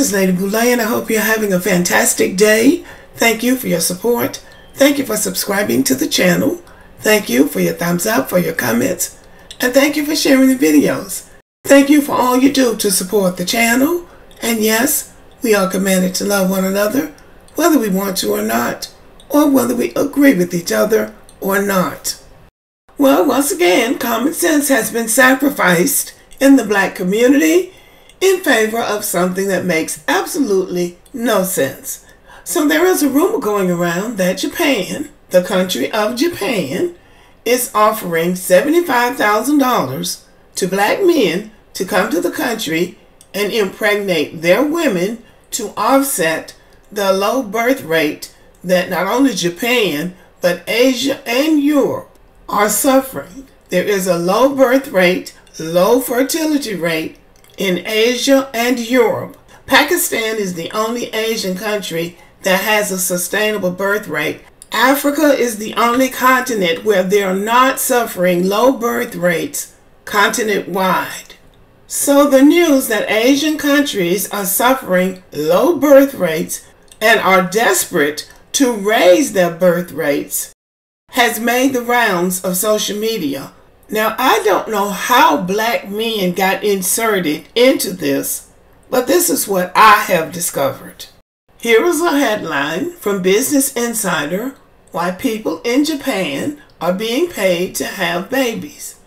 is Lady Boule, and I hope you're having a fantastic day. Thank you for your support. Thank you for subscribing to the channel. Thank you for your thumbs up, for your comments, and thank you for sharing the videos. Thank you for all you do to support the channel. And yes, we are commanded to love one another, whether we want to or not, or whether we agree with each other or not. Well, once again, common sense has been sacrificed in the black community in favor of something that makes absolutely no sense. So there is a rumor going around that Japan, the country of Japan, is offering $75,000 to black men to come to the country and impregnate their women to offset the low birth rate that not only Japan, but Asia and Europe are suffering. There is a low birth rate, low fertility rate in Asia and Europe. Pakistan is the only Asian country that has a sustainable birth rate. Africa is the only continent where they are not suffering low birth rates continent wide. So the news that Asian countries are suffering low birth rates and are desperate to raise their birth rates has made the rounds of social media. Now, I don't know how black men got inserted into this, but this is what I have discovered. Here is a headline from Business Insider why people in Japan are being paid to have babies.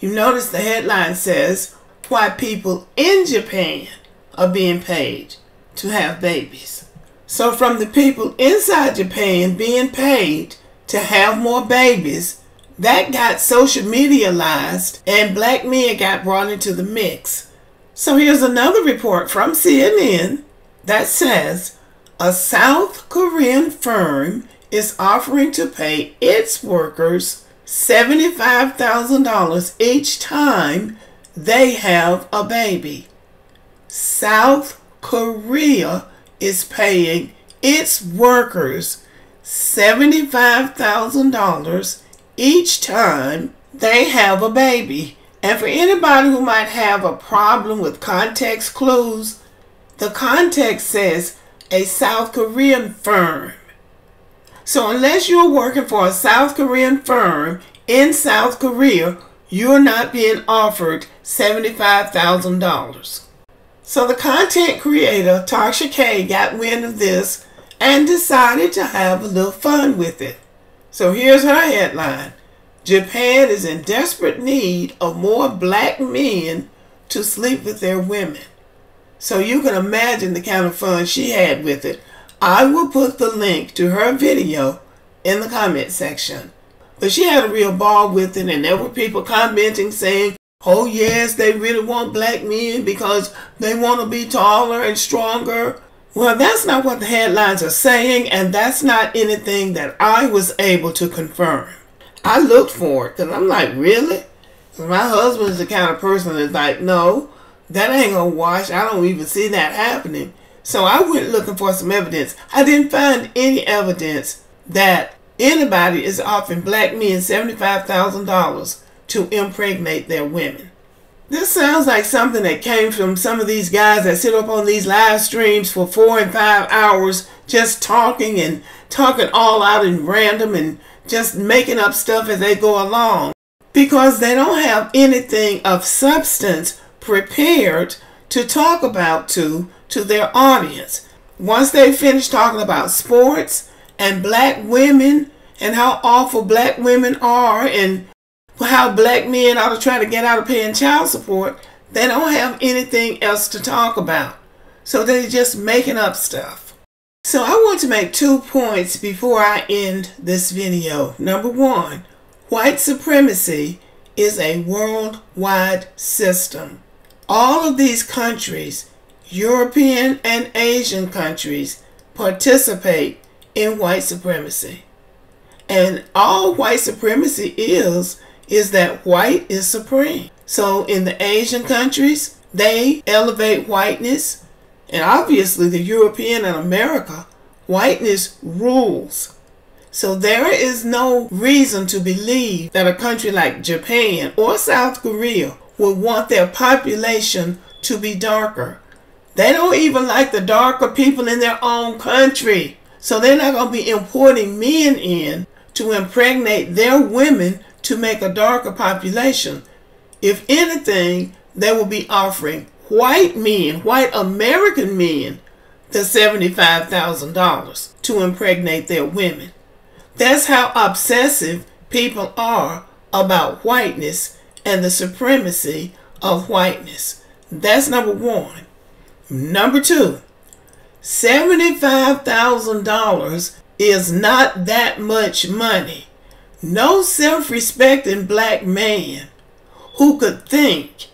You notice the headline says why people in Japan are being paid to have babies. So, from the people inside Japan being paid to have more babies, that got social medialized and black men got brought into the mix. So, here's another report from CNN that says a South Korean firm is offering to pay its workers $75,000 each time they have a baby. South Korea is paying its workers $75,000 each time they have a baby. And for anybody who might have a problem with context clues, the context says a South Korean firm. So unless you're working for a South Korean firm in South Korea, you're not being offered $75,000. So the content creator, Tasha K, got wind of this and decided to have a little fun with it. So here's her headline Japan is in desperate need of more black men to sleep with their women. So you can imagine the kind of fun she had with it. I will put the link to her video in the comment section. But she had a real ball with it, and there were people commenting saying, oh, yes, they really want black men because they want to be taller and stronger. Well, that's not what the headlines are saying, and that's not anything that I was able to confirm. I looked for it because I'm like, really? My husband's the kind of person that's like, no, that ain't gonna wash. I don't even see that happening. So I went looking for some evidence. I didn't find any evidence that Anybody is offering black men $75,000 to impregnate their women. This sounds like something that came from some of these guys that sit up on these live streams for four and five hours just talking and talking all out and random and just making up stuff as they go along because they don't have anything of substance prepared to talk about to to their audience. Once they finish talking about sports, and black women and how awful black women are and how black men ought to try to get out of paying child support, they don't have anything else to talk about. So they're just making up stuff. So I want to make two points before I end this video. Number one, white supremacy is a worldwide system. All of these countries, European and Asian countries, participate in white supremacy. And all white supremacy is, is that white is supreme. So in the Asian countries, they elevate whiteness. And obviously, the European and America, whiteness rules. So there is no reason to believe that a country like Japan or South Korea would want their population to be darker. They don't even like the darker people in their own country. So they're not going to be importing men in to impregnate their women to make a darker population. If anything, they will be offering white men, white American men, the $75,000 to impregnate their women. That's how obsessive people are about whiteness and the supremacy of whiteness. That's number one. Number two, $75,000 is not that much money. No self respecting black man who could think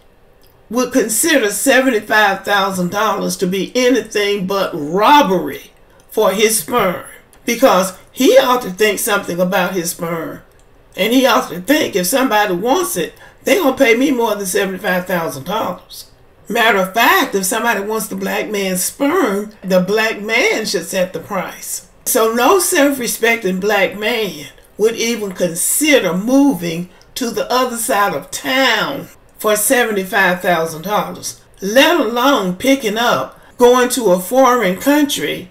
would consider $75,000 to be anything but robbery for his sperm because he ought to think something about his sperm. And he ought to think if somebody wants it, they're going to pay me more than $75,000. Matter of fact, if somebody wants the black man's sperm, the black man should set the price. So no self-respecting black man would even consider moving to the other side of town for $75,000, let alone picking up going to a foreign country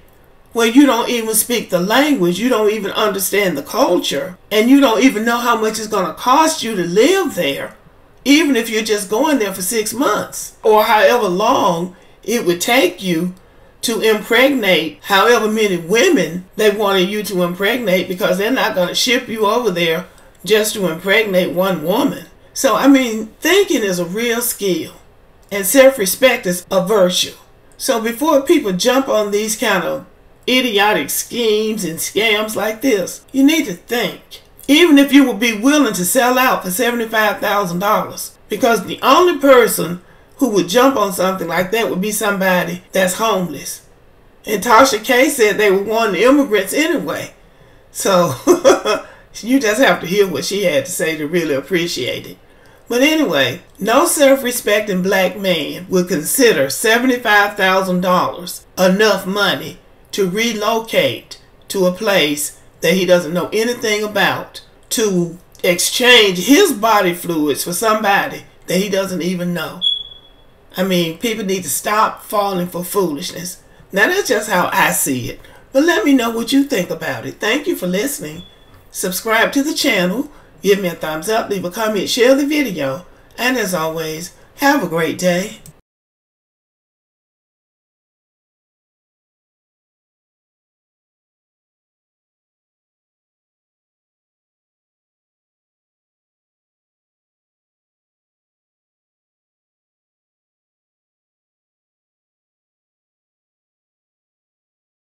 where you don't even speak the language, you don't even understand the culture, and you don't even know how much it's going to cost you to live there, even if you're just going there for six months or however long it would take you to impregnate however many women they wanted you to impregnate because they're not going to ship you over there just to impregnate one woman. So, I mean, thinking is a real skill and self respect is a virtue. So, before people jump on these kind of idiotic schemes and scams like this, you need to think. Even if you would be willing to sell out for $75,000, because the only person who would jump on something like that would be somebody that's homeless. And Tasha K said they were wanting immigrants anyway. So you just have to hear what she had to say to really appreciate it. But anyway, no self respecting black man would consider $75,000 enough money to relocate to a place that he doesn't know anything about to exchange his body fluids for somebody that he doesn't even know. I mean, people need to stop falling for foolishness. Now, that's just how I see it. But let me know what you think about it. Thank you for listening. Subscribe to the channel. Give me a thumbs up, leave a comment, share the video. And as always, have a great day.